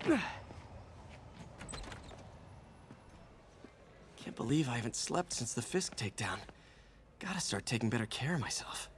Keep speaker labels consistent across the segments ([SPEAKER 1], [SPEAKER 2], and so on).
[SPEAKER 1] Can't believe I haven't slept since the Fisk takedown. Gotta start taking better care of myself.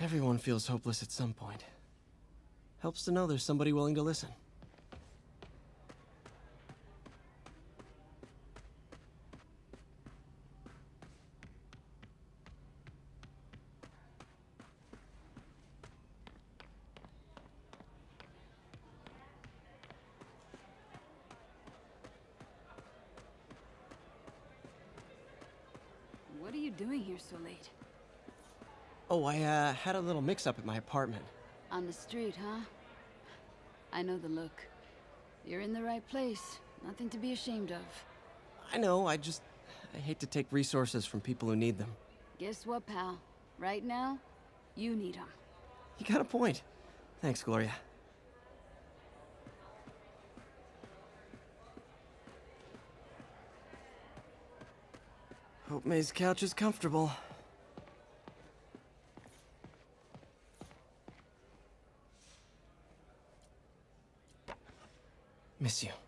[SPEAKER 1] Everyone feels hopeless at some point. Helps to know there's somebody willing to listen.
[SPEAKER 2] What are you doing here so late?
[SPEAKER 1] Oh, I uh, had a little mix-up at my apartment.
[SPEAKER 2] On the street, huh? I know the look. You're in the right place. Nothing to be ashamed of.
[SPEAKER 1] I know, I just... I hate to take resources from people who need them.
[SPEAKER 2] Guess what, pal? Right now, you need them.
[SPEAKER 1] You got a point. Thanks, Gloria. Hope May's couch is comfortable. Miss you.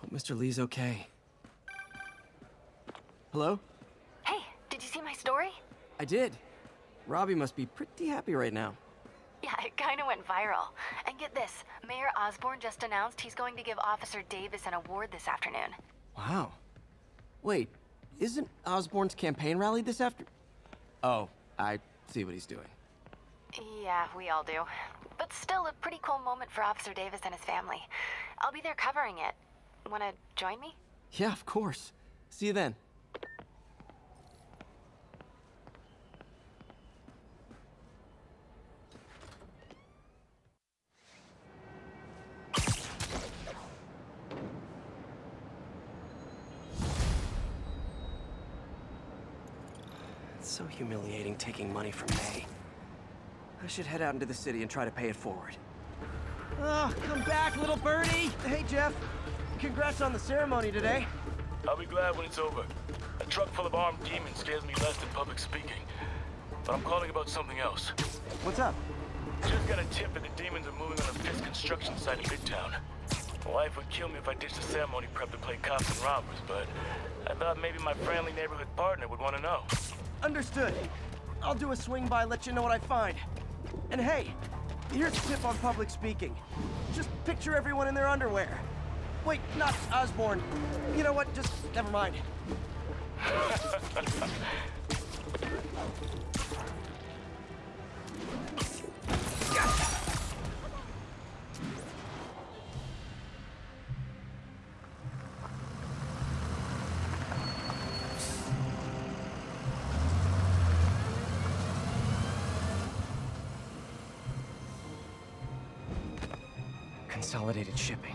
[SPEAKER 1] Hope Mr. Li's okay. Hello?
[SPEAKER 3] Hey, did you see my story?
[SPEAKER 1] I did. Robbie must be pretty happy right now.
[SPEAKER 3] Yeah, it kind of went viral. And get this, Mayor Osborn just announced he's going to give Officer Davis an award this afternoon.
[SPEAKER 1] Wow. Wait, isn't Osborn's campaign rally this after? Oh, I see what he's doing.
[SPEAKER 3] Yeah, we all do. But still a pretty cool moment for Officer Davis and his family. I'll be there covering it. Wanna join me?
[SPEAKER 1] Yeah, of course. See you then. It's so humiliating taking money from May. I should head out into the city and try to pay it forward. Oh, come back, little birdie! Hey, Jeff. Congrats on the ceremony today.
[SPEAKER 4] I'll be glad when it's over. A truck full of armed demons scares me less than public speaking. But I'm calling about something else.
[SPEAKER 1] What's up?
[SPEAKER 4] Just got a tip that the demons are moving on a Fisk construction site in Midtown. My wife would kill me if I ditched the ceremony prep to play cops and robbers, but I thought maybe my friendly neighborhood partner would want to know.
[SPEAKER 1] Understood. I'll do a swing by, let you know what I find. And hey, here's a tip on public speaking. Just picture everyone in their underwear. Wait, not Osborn. You know what? Just never mind. Consolidated shipping.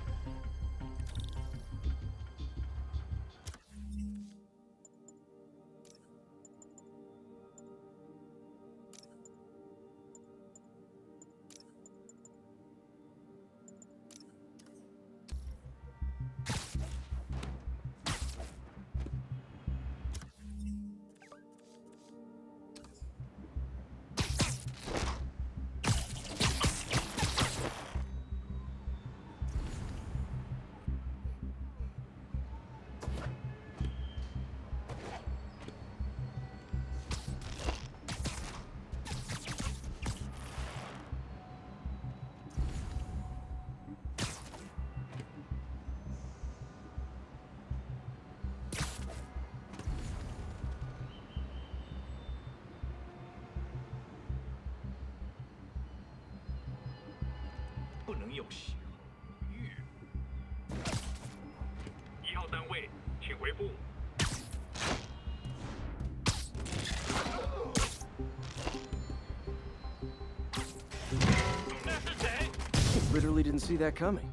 [SPEAKER 1] Literally didn't see that coming.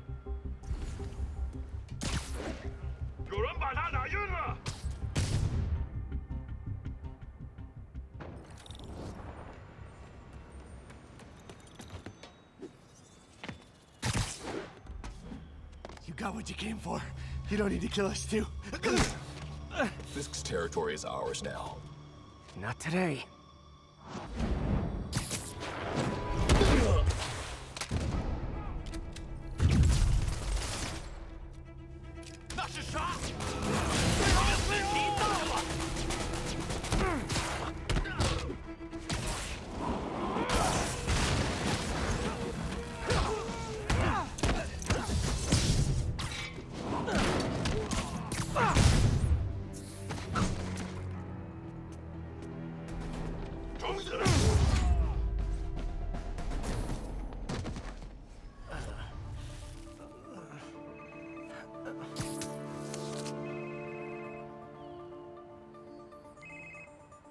[SPEAKER 1] Got what you for. You don't need to kill us too.
[SPEAKER 5] Fisk's territory is ours now.
[SPEAKER 1] Not today.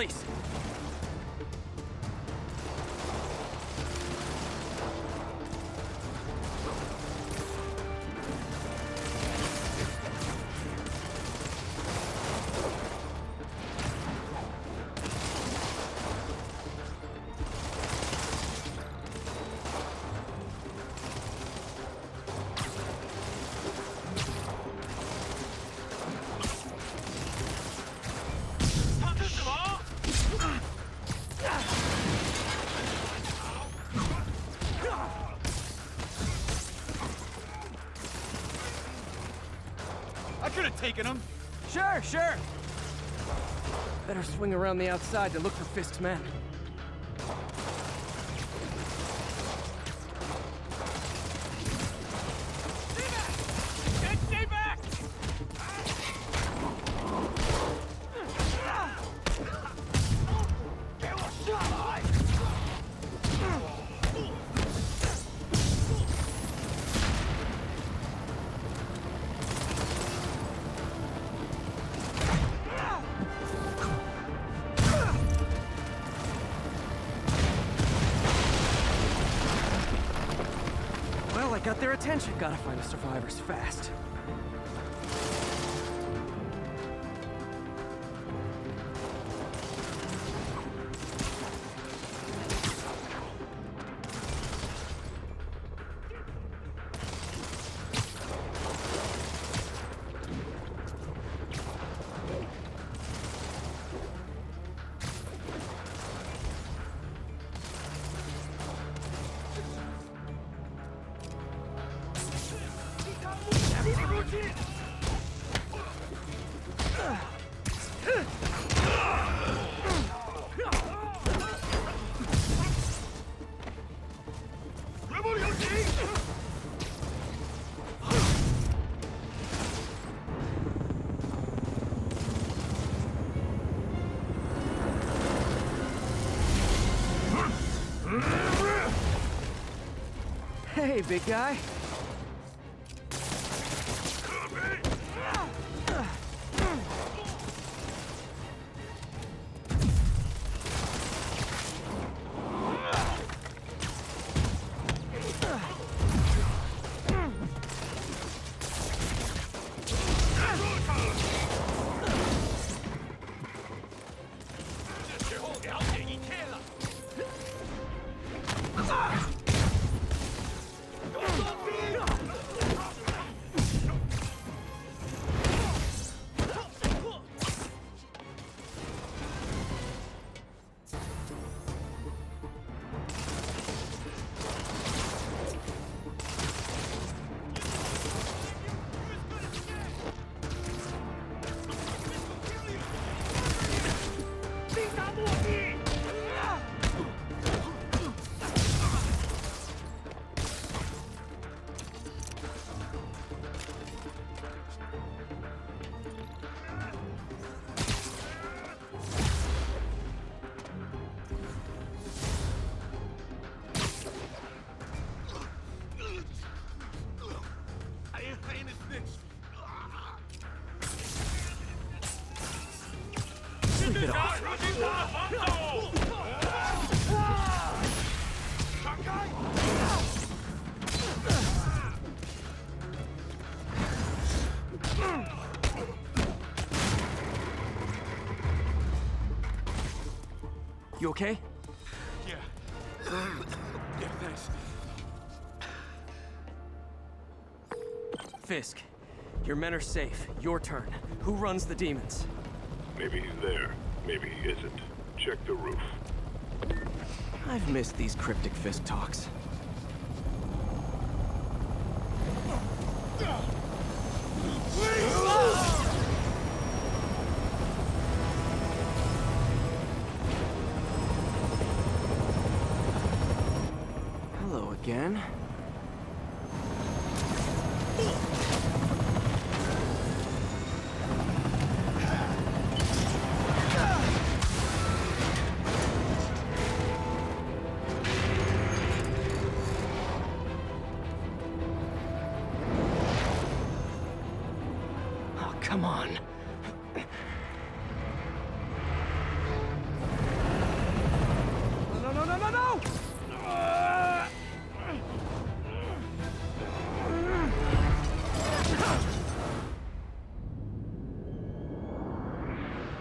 [SPEAKER 1] Police.
[SPEAKER 6] Taken him.
[SPEAKER 1] Sure, sure. Better swing around the outside to look for Fisk's men. Their attention. Gotta find the survivors fast. Hey, big guy. You okay?
[SPEAKER 4] Yeah. yeah, thanks.
[SPEAKER 1] Fisk, your men are safe. Your turn. Who runs the demons?
[SPEAKER 7] Maybe he's there. Maybe he isn't. Check the roof.
[SPEAKER 1] I've missed these cryptic Fisk talks. Hello again. Oh, Oh, come on.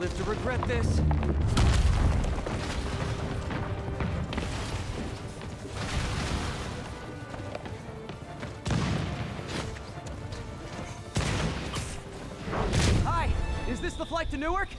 [SPEAKER 1] Live to regret this. Hi, is this the flight to Newark?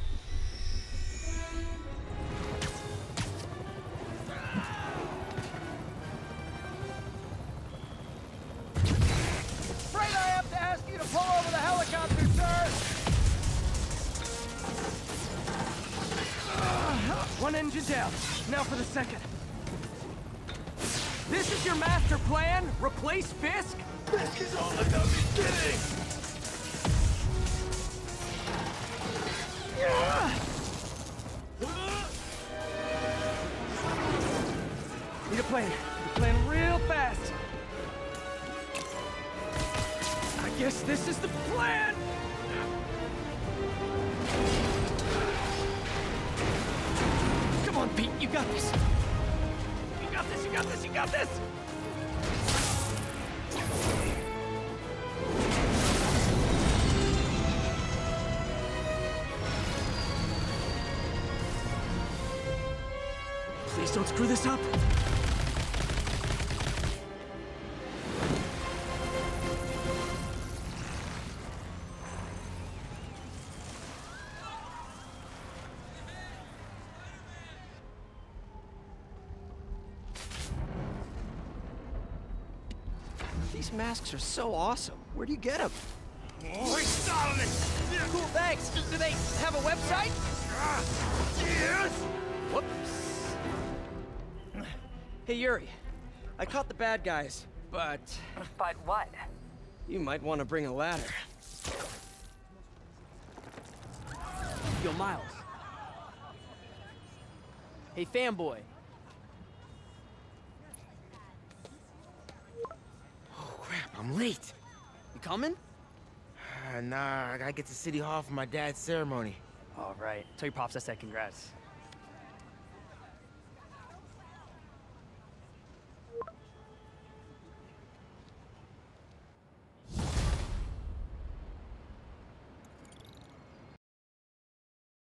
[SPEAKER 1] Please don't screw this up. These masks are so awesome. Where do you get them?
[SPEAKER 4] Oh, he's stalling it!
[SPEAKER 1] Cool, thanks. Do they have a website?
[SPEAKER 4] Ah, yes!
[SPEAKER 1] Whoops. Hey, Yuri. I caught the bad guys, but
[SPEAKER 8] But what?
[SPEAKER 1] you might want to bring a ladder. Yo, Miles. Hey, fanboy.
[SPEAKER 9] Oh, crap, I'm late.
[SPEAKER 1] You coming?
[SPEAKER 9] Uh, nah, I gotta get to City Hall for my dad's ceremony.
[SPEAKER 10] All right. Tell your pops I said congrats.